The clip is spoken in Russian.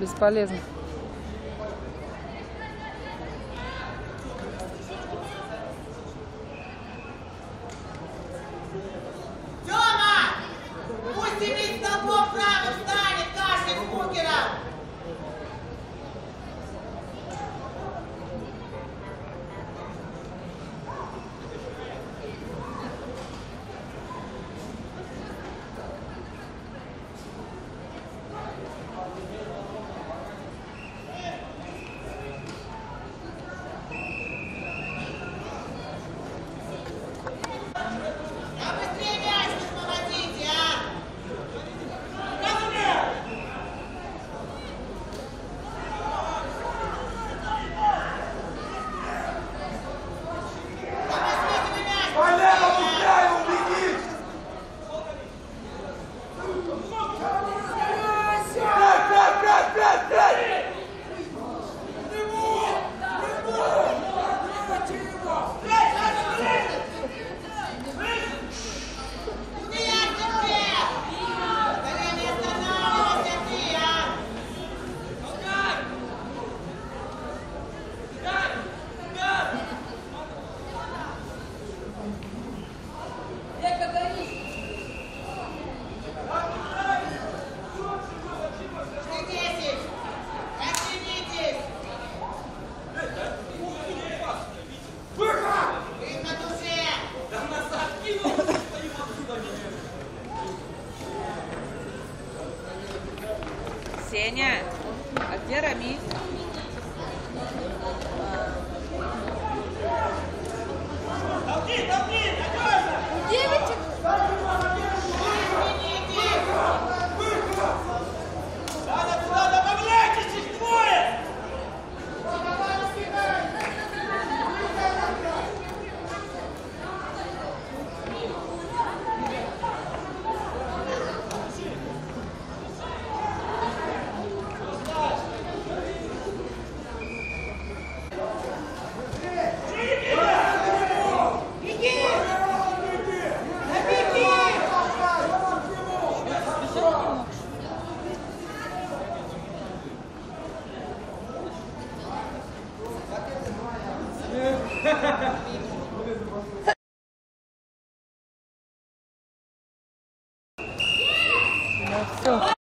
бесполезно. Сеня, а где Рами? Yeah.